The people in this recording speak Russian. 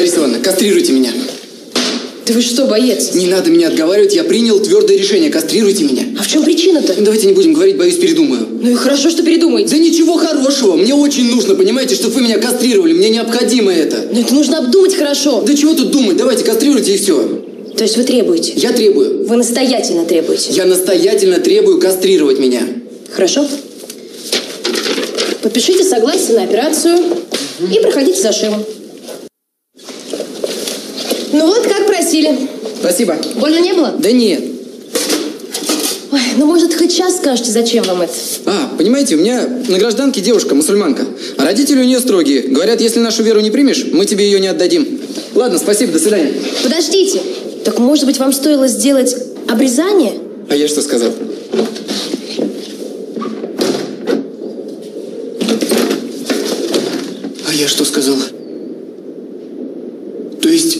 Лариса Ивановна, кастрируйте меня. Да вы что, боец? Не надо меня отговаривать, я принял твердое решение. Кастрируйте меня. А в чем причина-то? Давайте не будем говорить, боюсь, передумаю. Ну и хорошо, что передумаете. Да ничего хорошего. Мне очень нужно, понимаете, чтобы вы меня кастрировали. Мне необходимо это. Но это нужно обдумать хорошо. Да чего тут думать? Давайте кастрируйте и все. То есть вы требуете? Я требую. Вы настоятельно требуете? Я настоятельно требую кастрировать меня. Хорошо. Подпишите согласие на операцию и проходите зашивом. Ну вот, как просили. Спасибо. Больно не было? Да нет. Ой, ну может хоть сейчас скажете, зачем вам это? А, понимаете, у меня на гражданке девушка, мусульманка. А родители у нее строгие. Говорят, если нашу веру не примешь, мы тебе ее не отдадим. Ладно, спасибо, до свидания. Подождите. Так может быть вам стоило сделать обрезание? А я что сказал? А я что сказал? То есть